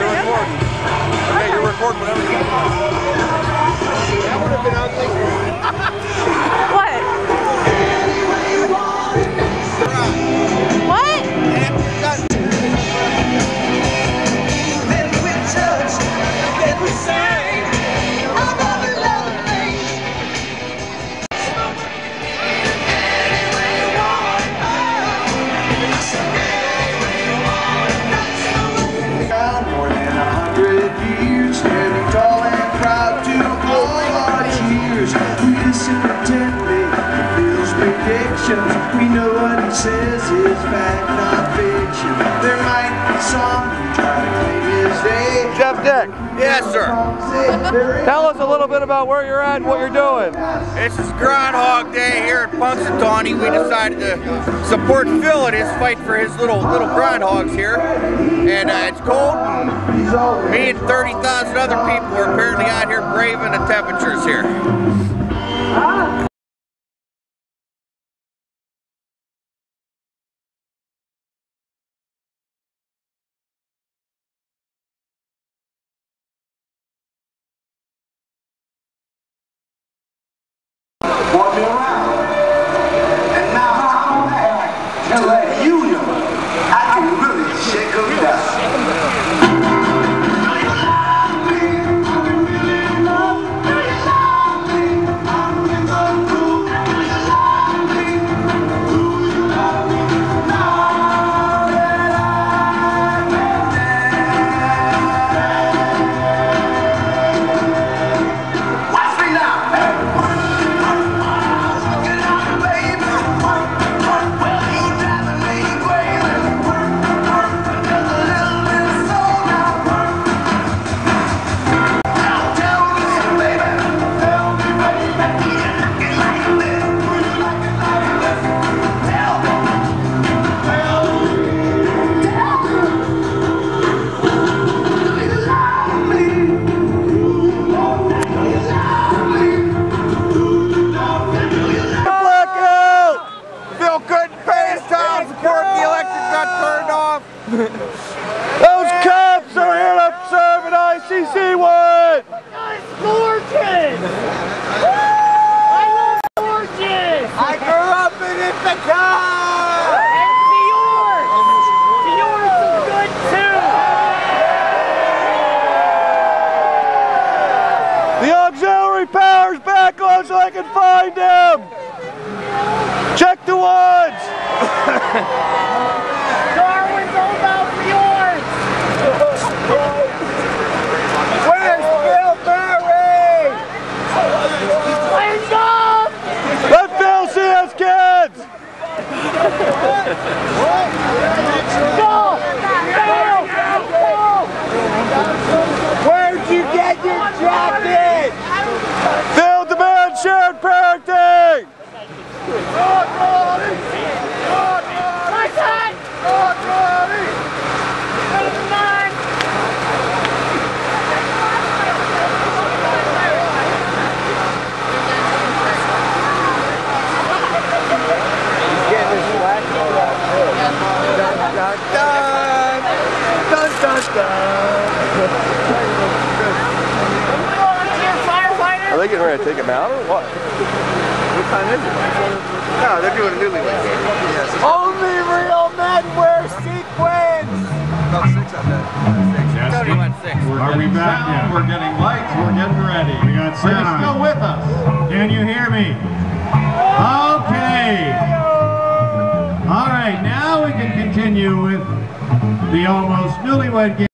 You're recording. Okay, you're recording whatever you want. That would have been out there. Predictions. We know what he says is fact, not fiction. There might be some who try to claim his day. Jeff Dick, Yes, sir. tell us a little bit about where you're at and what you're doing. This is Groundhog Day here at Punxsutawney. We decided to support Phil in his fight for his little little groundhogs here. And uh, it's cold. And me and 30,000 other people are apparently out here braving the temperatures here. ICC warrant! It's gorgeous! I love gorgeous! I grew up in Ithaca. And Dior! Dior's good too! The auxiliary power's back on so I can find them! Check the woods! Volunteer firefighter! Are they getting ready to take him out or what? What time is it? No, they're doing a newlywed game. Only real men wear sequins! About six, Tony went six. Are we back now? We're getting lights, we're getting ready. We got sound. Are you still with us? Can you hear me? Okay. Continue with the almost newlywed game.